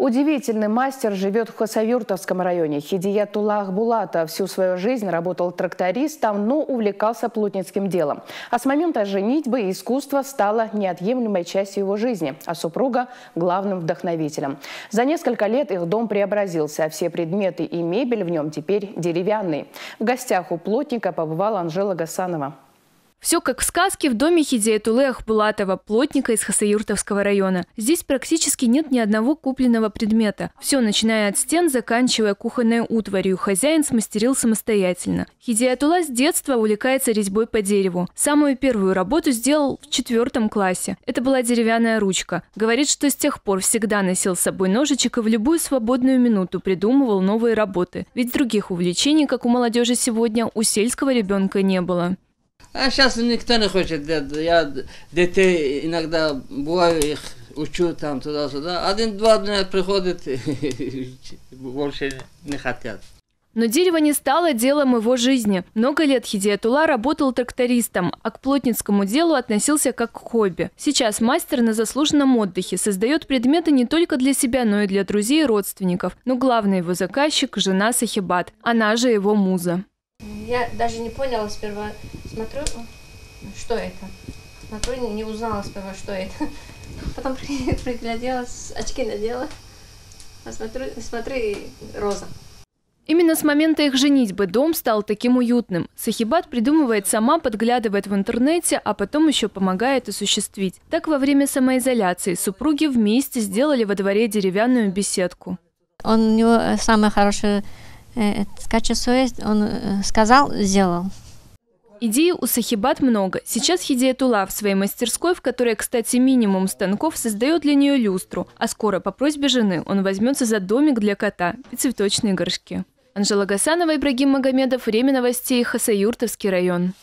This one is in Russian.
Удивительный мастер живет в Хасавюртовском районе. Хидиятуллах Булата всю свою жизнь работал трактористом, но увлекался плотницким делом. А с момента женитьбы искусство стало неотъемлемой частью его жизни, а супруга – главным вдохновителем. За несколько лет их дом преобразился, а все предметы и мебель в нем теперь деревянные. В гостях у плотника побывала Анжела Гасанова. Все как в сказке в доме Хидиятулы Ахбулатова, плотника из Хасаюртовского района. Здесь практически нет ни одного купленного предмета. Все, начиная от стен, заканчивая кухонной утварью, хозяин смастерил самостоятельно. Хидиятула с детства увлекается резьбой по дереву. Самую первую работу сделал в четвертом классе. Это была деревянная ручка. Говорит, что с тех пор всегда носил с собой ножичек и в любую свободную минуту придумывал новые работы. Ведь других увлечений, как у молодежи сегодня, у сельского ребенка не было. А сейчас никто не хочет. Я детей иногда бываю, их учу там туда-сюда. Один-два дня приходят, больше не хотят. Но дерево не стало делом его жизни. Много лет Хидиятула работал трактористом, а к плотницкому делу относился как к хобби. Сейчас мастер на заслуженном отдыхе создает предметы не только для себя, но и для друзей и родственников. Но главный его заказчик – жена Сахибат, она же его муза. Я даже не поняла сперва, смотрю, что это. Смотрю, не узнала сперва, что это. Потом пригляделась, очки надела, а смотрю, смотрю, роза. Именно с момента их женитьбы дом стал таким уютным. Сахибат придумывает сама, подглядывает в интернете, а потом еще помогает осуществить. Так во время самоизоляции супруги вместе сделали во дворе деревянную беседку. Он у него самое хорошее э, качество есть, он э, сказал, сделал. Идей у Сахибат много. Сейчас Хидиятула в своей мастерской, в которой, кстати, минимум станков, создает для нее люстру. А скоро, по просьбе жены, он возьмется за домик для кота и цветочные горшки. Анжела Гасанова, Ибрагим Магомедов, Время новостей, Хасаюртовский район.